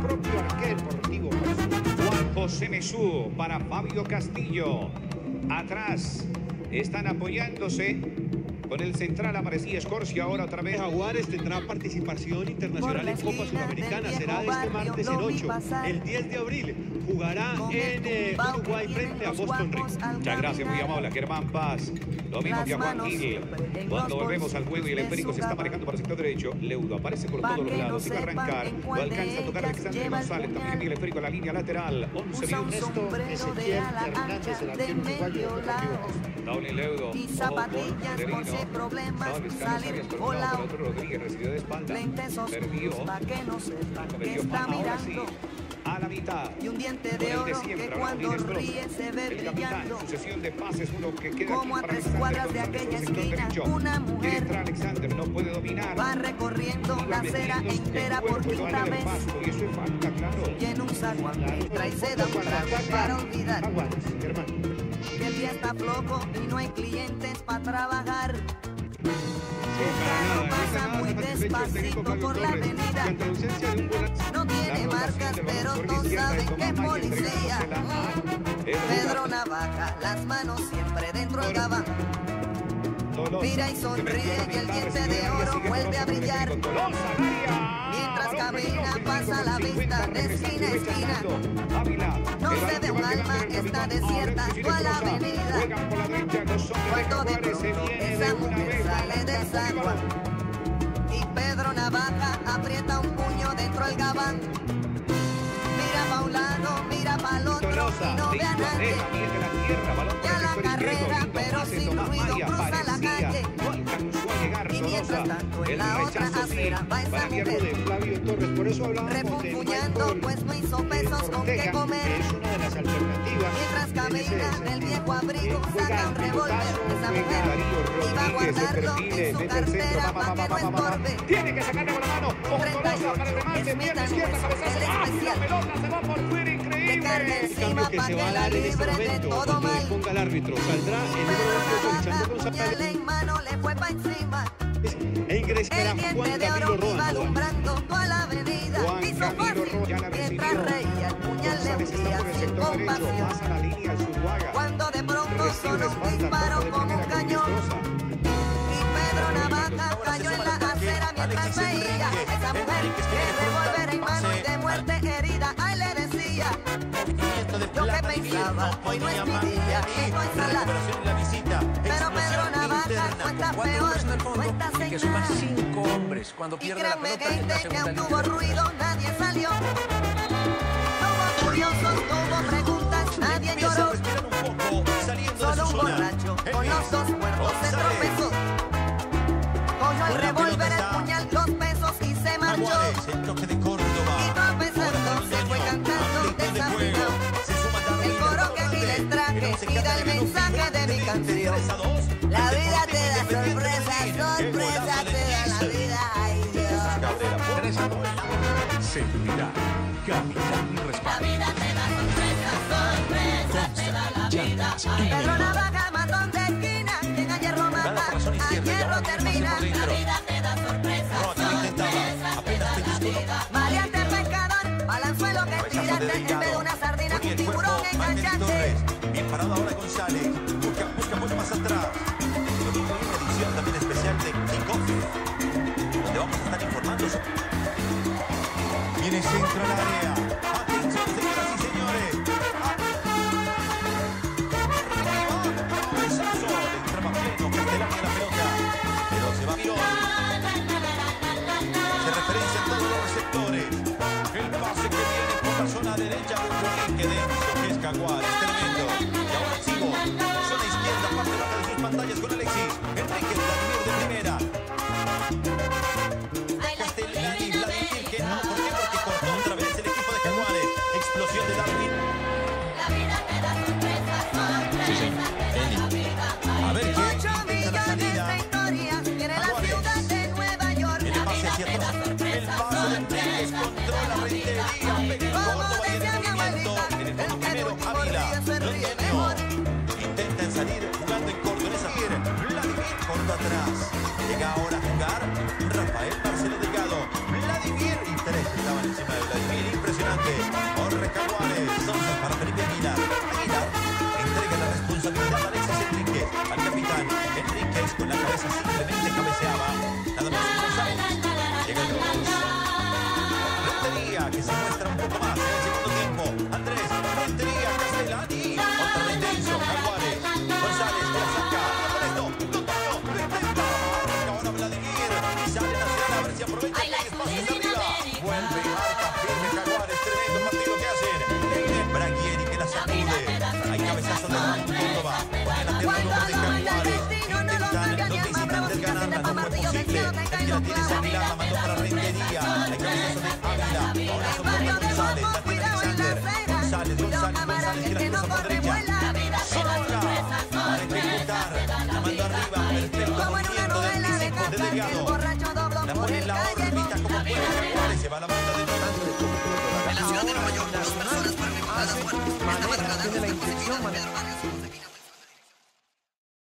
Parque Deportivo Juan José Mesú para Fabio Castillo. Atrás están apoyándose con el central aparecía Escorcia ahora otra vez. Jaguares tendrá participación internacional en Copa Sudamericana. Será este martes el 8. El 10 de abril jugará en eh, Uruguay frente a Boston River. Muchas gracias, muy amable Germán Paz. Lo mismo que a Juan Gil. Cuando volvemos al juego y el empírico se está marcando para el sector derecho, Leudo aparece por todos los lados. Sin arrancar, lo alcanza a tocar Alexander González. También el empírico a la línea lateral. 11 minutos. Ezequiel Hernández, el arquero uruguayo Raúl Leudo. Hay problemas, salir volado. De. Lentes oscuros pa' que no sepan que está mirando. A la mitad. Y un diente de oro que cuando ríe se ve brillando. sucesión de pases, uno que queda Como a para tres cuadras de aquella esquina, una mujer no puede dominar. Va recorriendo la acera entera por quinta vez. Y en un zaguán entra y se da un trago para olvidar que el día está flojo y no hay clientes para trabajar. Fabio por la avenida. que No tiene marcas, pero todos saben que es policía. Pedro Navaja, las manos siempre dentro del gabán. Mira y sonríe y el diente de oro vuelve a brillar. Mientras camina, pasa la vista 50, de esquina a esquina. No se ve un que alma, el está desierta toda la avenida. Hombres de pronto esa mujer sale del zaguán. Navaja aprieta un puño dentro del gabán. Mira pa' un lado, mira pa' el otro Tolosa, no ve a nadie. de la tierra, balón carrera, pero sin ruido, cruza la calle. El la otra acera va de Flavio Torres. Por eso hablábamos de Michael pues no hizo pesos con qué comer. es una de las alternativas. Mientras camina del viejo abrigo, saca un revólver esa mujer y va a guardarlo en su el cartera para que no estorbe. Tiene que sacarle con la mano. Ojo, Tolosa para el remate, Smith pierna and izquierda, Wesson, cabezazo. el ¡Ah, la especial. pelota se va por fuera, Que cargue increíble! encima cambio que pa' se que va a la dar en este libre de momento todo cuando mal. disponga el árbitro. Saldrá el número Pedro 28, Navaja, Lisandro puñal González, e El diente Juan de Camilo oro iba Roa. alumbrando toda la avenida. Juan Hizo Camilo fácil Roa ya la mientras recibió. reía el puñal le González está por el sin sector derecho, compasión. pasa la línea al Zuluaga. Cuando de pronto sonó un disparo como un cañón. Y Pedro Navaja cayó en la acera mientras veía esa mujer que revolver en mano y de muerte herida. Ay, le decía, yo que pensaba, hoy no es mi día, estoy sola. Pero Pedro Navaja cuenta peor, cuenta que suman cinco hombres cuando Y pierde la pelota en la que segunda línea. hubo ruido, nadie salió. No hubo curiosos, no hubo preguntas, nadie lloró. Solo un borracho con los dos muertos se tropezó. Cogió el revólver, canción. La vida te da sorpresa, sorpresa te da la vida. Ay Dios. Seguridad, calidad y La respaldo. vida te da sorpresa, sorpresa te da la vida. Pedro Navaja, matón de esquina, quien a hierro mata, corazón a izquierdo, hierro ya, termina. La vida te da sorpresa, Roa, que lo intentaba, sorpresa te da la pellizco, vida. Valiente pescador, balanzuelo que tiraste en sobre- Viene centro al área. Atención, señoras y señores. La se a todos los receptores. El pase que la zona derecha. Un que es tremendo. Y ahora sigo. Zona izquierda, parte baja de sus pantallas con Alexis. adelante. Jorge Caguares, Sosa para Felipe Aguilar. Aguilar entrega la responsabilidad a Alexis Enríquez, al capitán Enríquez con la cabeza Mira, ahora somos más González, González, González, González, tira que esa para ejecutar, mando arriba, de delgado. La pone en la órbita como puede, se va la banda de Jonathan. En la ciudad de Nueva York, personas fueron. Esta madrugada, los